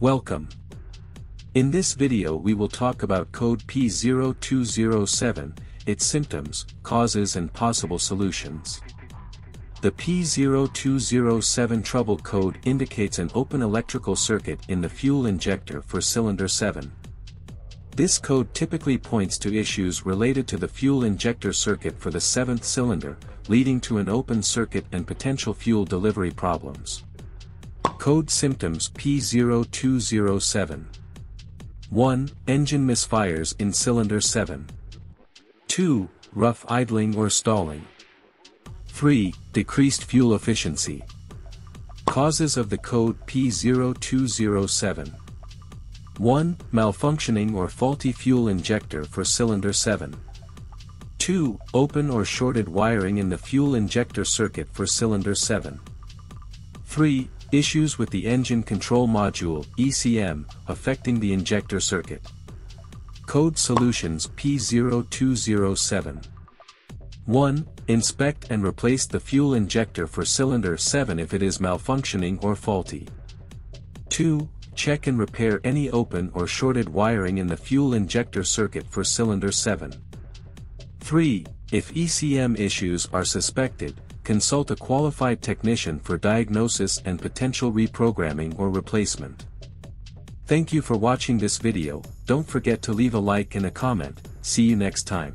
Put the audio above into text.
Welcome. In this video we will talk about code P0207, its symptoms, causes and possible solutions. The P0207 trouble code indicates an open electrical circuit in the fuel injector for cylinder 7. This code typically points to issues related to the fuel injector circuit for the seventh cylinder, leading to an open circuit and potential fuel delivery problems. Code symptoms P0207 1. Engine misfires in cylinder 7. 2. Rough idling or stalling. 3. Decreased fuel efficiency. Causes of the code P0207. 1. Malfunctioning or faulty fuel injector for cylinder 7. 2. Open or shorted wiring in the fuel injector circuit for cylinder 7. 3. Issues with the engine control module ECM, affecting the injector circuit. Code Solutions P0207 1. Inspect and replace the fuel injector for cylinder 7 if it is malfunctioning or faulty. 2. Check and repair any open or shorted wiring in the fuel injector circuit for cylinder 7. 3. If ECM issues are suspected, consult a qualified technician for diagnosis and potential reprogramming or replacement. Thank you for watching this video, don't forget to leave a like and a comment, see you next time.